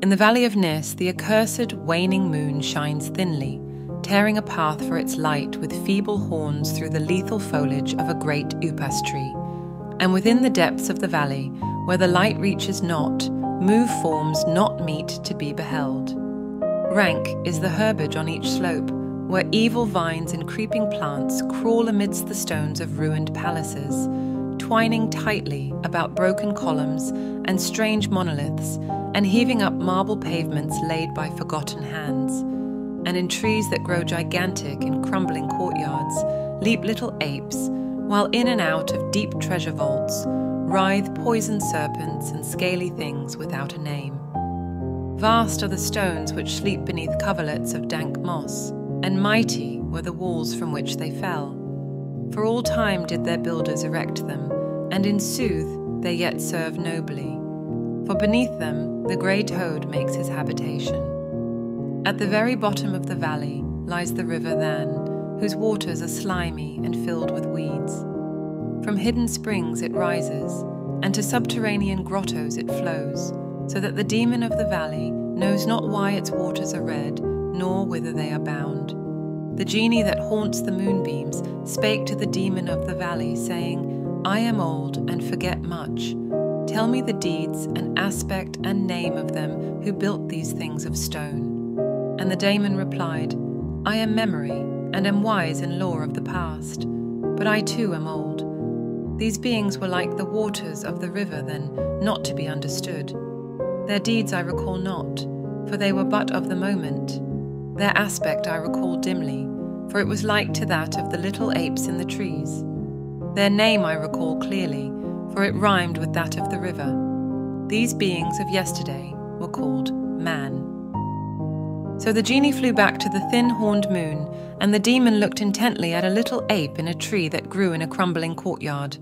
In the valley of Nis, the accursed waning moon shines thinly, tearing a path for its light with feeble horns through the lethal foliage of a great upas tree. And within the depths of the valley, where the light reaches not, move forms not meet to be beheld. Rank is the herbage on each slope, where evil vines and creeping plants crawl amidst the stones of ruined palaces, twining tightly about broken columns and strange monoliths, and heaving up marble pavements laid by forgotten hands. And in trees that grow gigantic in crumbling courtyards, leap little apes, while in and out of deep treasure vaults writhe poison serpents and scaly things without a name. Vast are the stones which sleep beneath coverlets of dank moss, and mighty were the walls from which they fell. For all time did their builders erect them, and in sooth they yet serve nobly. For beneath them the grey toad makes his habitation. At the very bottom of the valley lies the river Than, whose waters are slimy and filled with weeds. From hidden springs it rises, and to subterranean grottos it flows, so that the demon of the valley knows not why its waters are red, nor whither they are bound. The genie that haunts the moonbeams spake to the demon of the valley, saying, I am old and forget much. Tell me the deeds and aspect and name of them who built these things of stone. And the daemon replied, I am memory and am wise in lore of the past, but I too am old. These beings were like the waters of the river, Than, not to be understood. Their deeds I recall not, for they were but of the moment. Their aspect I recall dimly, for it was like to that of the little apes in the trees. Their name I recall clearly, for it rhymed with that of the river. These beings of yesterday were called man. So the genie flew back to the thin horned moon, and the demon looked intently at a little ape in a tree that grew in a crumbling courtyard.